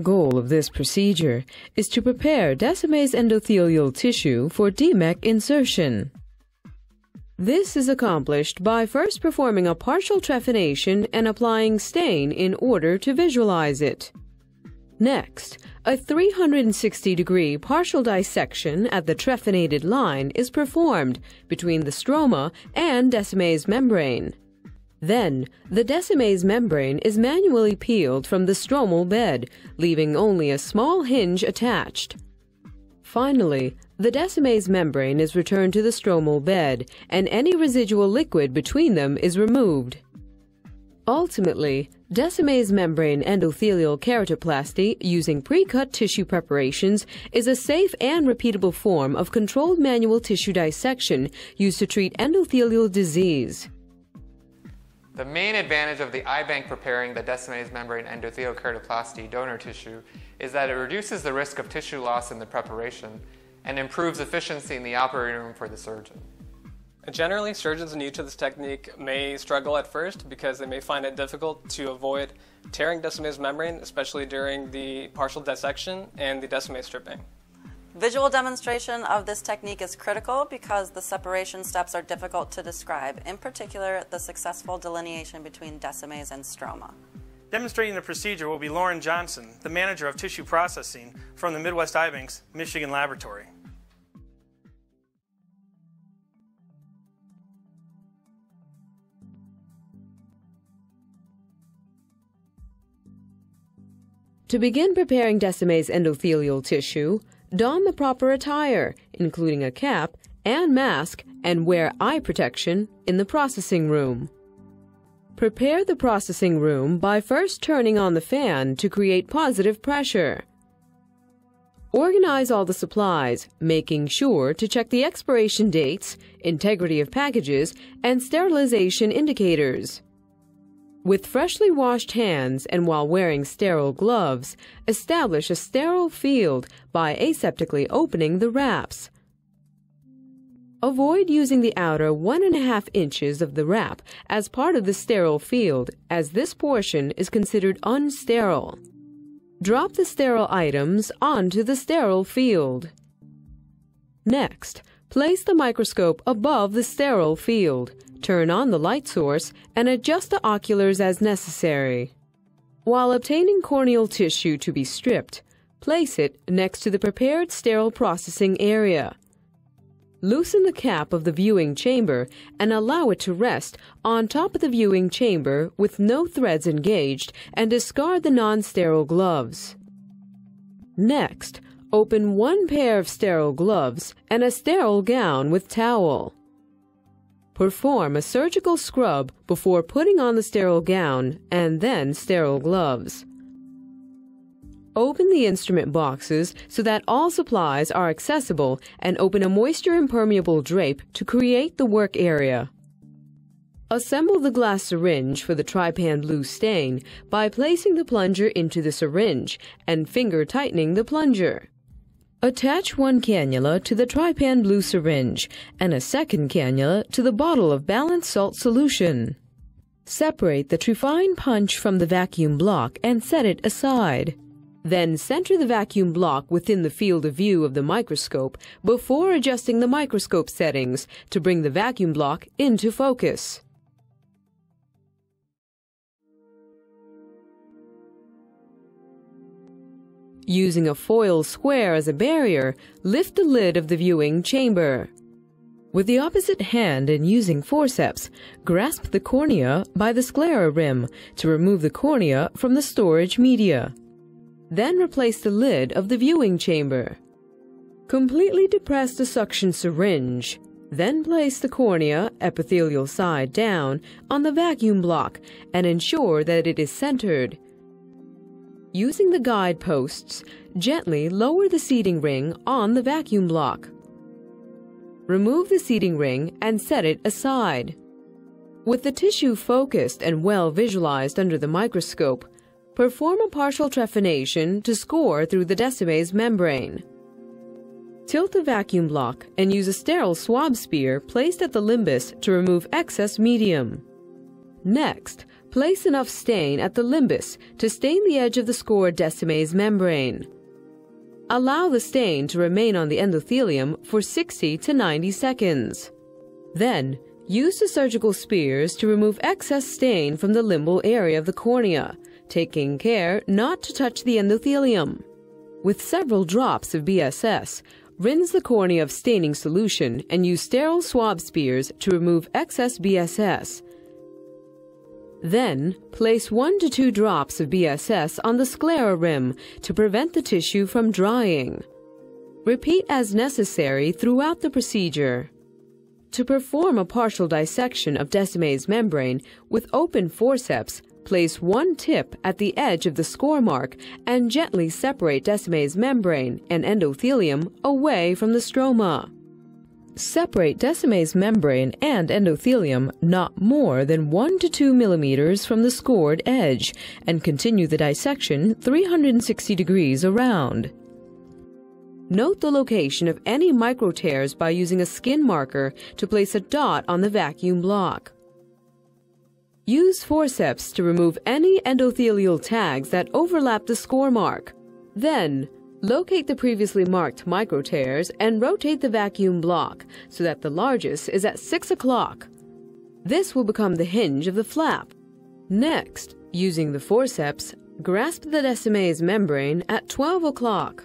goal of this procedure is to prepare Descemet's endothelial tissue for DMEK insertion. This is accomplished by first performing a partial trephination and applying stain in order to visualize it. Next, a 360 degree partial dissection at the trephinated line is performed between the stroma and Descemet's membrane. Then, the Descemet's membrane is manually peeled from the stromal bed, leaving only a small hinge attached. Finally, the Descemet's membrane is returned to the stromal bed, and any residual liquid between them is removed. Ultimately, Descemet's membrane endothelial keratoplasty using pre-cut tissue preparations is a safe and repeatable form of controlled manual tissue dissection used to treat endothelial disease. The main advantage of the eye bank preparing the Descemet's membrane endothelial donor tissue is that it reduces the risk of tissue loss in the preparation and improves efficiency in the operating room for the surgeon. Generally, surgeons new to this technique may struggle at first because they may find it difficult to avoid tearing Descemet's membrane, especially during the partial dissection and the Descemet stripping. Visual demonstration of this technique is critical because the separation steps are difficult to describe, in particular the successful delineation between Descemet's and stroma. Demonstrating the procedure will be Lauren Johnson, the manager of tissue processing from the Midwest Eye-Banks, Michigan laboratory. To begin preparing Descemet's endothelial tissue, don the proper attire, including a cap and mask, and wear eye protection in the processing room. Prepare the processing room by first turning on the fan to create positive pressure. Organize all the supplies, making sure to check the expiration dates, integrity of packages, and sterilization indicators. With freshly washed hands and while wearing sterile gloves, establish a sterile field by aseptically opening the wraps. Avoid using the outer one and a half inches of the wrap as part of the sterile field, as this portion is considered unsterile. Drop the sterile items onto the sterile field. Next, place the microscope above the sterile field turn on the light source, and adjust the oculars as necessary. While obtaining corneal tissue to be stripped, place it next to the prepared sterile processing area. Loosen the cap of the viewing chamber and allow it to rest on top of the viewing chamber with no threads engaged and discard the non-sterile gloves. Next, open one pair of sterile gloves and a sterile gown with towel. Perform a surgical scrub before putting on the sterile gown and then sterile gloves. Open the instrument boxes so that all supplies are accessible and open a moisture impermeable drape to create the work area. Assemble the glass syringe for the trypan blue stain by placing the plunger into the syringe and finger tightening the plunger. Attach one cannula to the trypan blue syringe and a second cannula to the bottle of balanced salt solution. Separate the trephine punch from the vacuum block and set it aside. Then center the vacuum block within the field of view of the microscope before adjusting the microscope settings to bring the vacuum block into focus. Using a foil square as a barrier, lift the lid of the viewing chamber. With the opposite hand and using forceps, grasp the cornea by the sclera rim to remove the cornea from the storage media. Then replace the lid of the viewing chamber. Completely depress the suction syringe. Then place the cornea, epithelial side down, on the vacuum block and ensure that it is centered. Using the guide posts, gently lower the seating ring on the vacuum block. Remove the seating ring and set it aside. With the tissue focused and well visualized under the microscope, perform a partial trephination to score through the Descemet's membrane. Tilt the vacuum block and use a sterile swab spear placed at the limbus to remove excess medium. Next, place enough stain at the limbus to stain the edge of the scored Descemet's membrane. Allow the stain to remain on the endothelium for 60 to 90 seconds. Then, use the surgical spears to remove excess stain from the limbal area of the cornea, taking care not to touch the endothelium. With several drops of BSS, rinse the cornea of staining solution and use sterile swab spears to remove excess BSS. Then, place 1 to 2 drops of BSS on the sclera rim to prevent the tissue from drying. Repeat as necessary throughout the procedure. To perform a partial dissection of Descemet's membrane with open forceps, place one tip at the edge of the score mark and gently separate Descemet's membrane and endothelium away from the stroma. Separate Descemet's membrane and endothelium not more than 1 to 2 millimeters from the scored edge and continue the dissection 360 degrees around. Note the location of any micro tears by using a skin marker to place a dot on the vacuum block. Use forceps to remove any endothelial tags that overlap the score mark. Then, Locate the previously marked micro tears and rotate the vacuum block so that the largest is at 6 o'clock. This will become the hinge of the flap. Next, using the forceps, grasp the Descemet's membrane at 12 o'clock.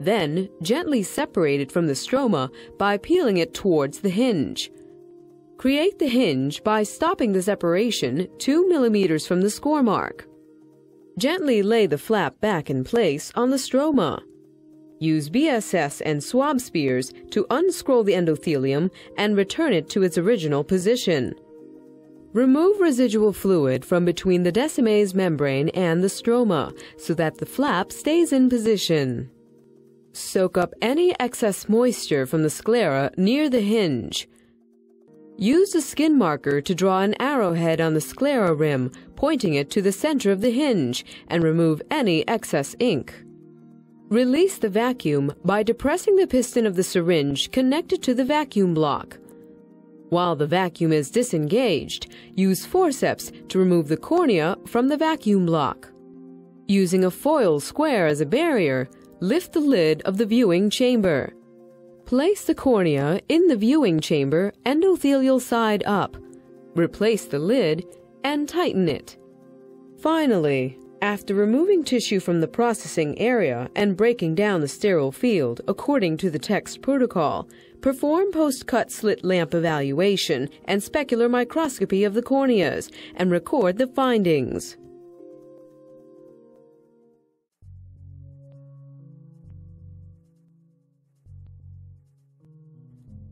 Then, gently separate it from the stroma by peeling it towards the hinge. Create the hinge by stopping the separation 2 millimeters from the score mark. Gently lay the flap back in place on the stroma. Use BSS and swab spears to unscroll the endothelium and return it to its original position. Remove residual fluid from between the Descemet's membrane and the stroma so that the flap stays in position. Soak up any excess moisture from the sclera near the hinge. Use a skin marker to draw an arrowhead on the sclera rim, pointing it to the center of the hinge, and remove any excess ink. Release the vacuum by depressing the piston of the syringe connected to the vacuum block. While the vacuum is disengaged, use forceps to remove the cornea from the vacuum block. Using a foil square as a barrier, lift the lid of the viewing chamber. Place the cornea in the viewing chamber endothelial side up. Replace the lid and tighten it. Finally, after removing tissue from the processing area and breaking down the sterile field according to the text protocol, perform post-cut slit lamp evaluation and specular microscopy of the corneas and record the findings.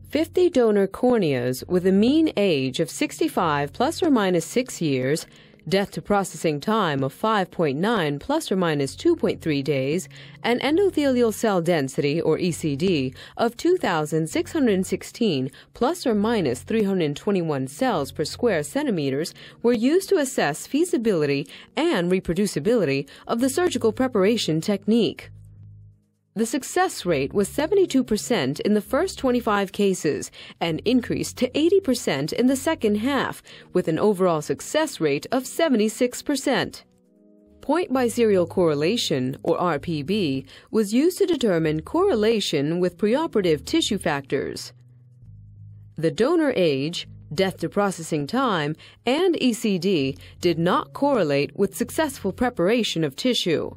Fifty donor corneas with a mean age of 65 plus or minus 6 years death to processing time of 5.9 plus or minus 2.3 days, and endothelial cell density, or ECD, of 2,616 plus or minus 321 cells per square centimeters were used to assess feasibility and reproducibility of the surgical preparation technique. The success rate was 72% in the first 25 cases and increased to 80% in the second half, with an overall success rate of 76%. Point by biserial correlation, or RPB, was used to determine correlation with preoperative tissue factors. The donor age, death to processing time, and ECD did not correlate with successful preparation of tissue.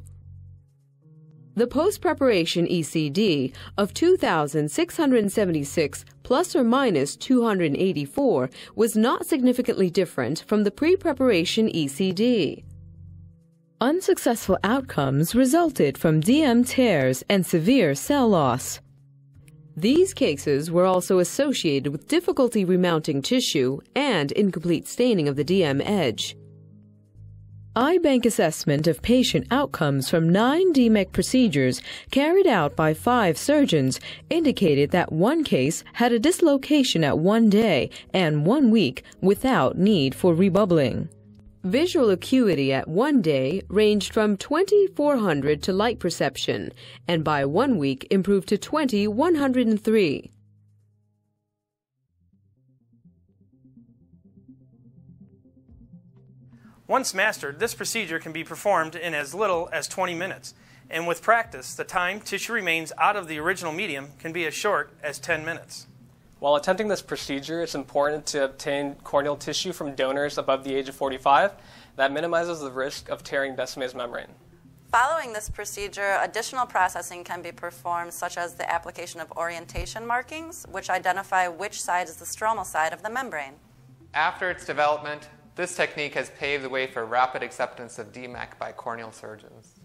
The post-preparation ECD of 2,676 plus or minus 284 was not significantly different from the pre-preparation ECD. Unsuccessful outcomes resulted from DM tears and severe cell loss. These cases were also associated with difficulty remounting tissue and incomplete staining of the DM edge. Eye-bank assessment of patient outcomes from nine DMEK procedures carried out by five surgeons indicated that one case had a dislocation at one day and one week without need for rebubbling. Visual acuity at one day ranged from 2400 to light perception, and by one week improved to 2103. Once mastered, this procedure can be performed in as little as 20 minutes, and with practice, the time tissue remains out of the original medium can be as short as 10 minutes. While attempting this procedure, it's important to obtain corneal tissue from donors above the age of 45. That minimizes the risk of tearing Descemet's membrane. Following this procedure, additional processing can be performed, such as the application of orientation markings, which identify which side is the stromal side of the membrane. After its development, this technique has paved the way for rapid acceptance of DMEK by corneal surgeons.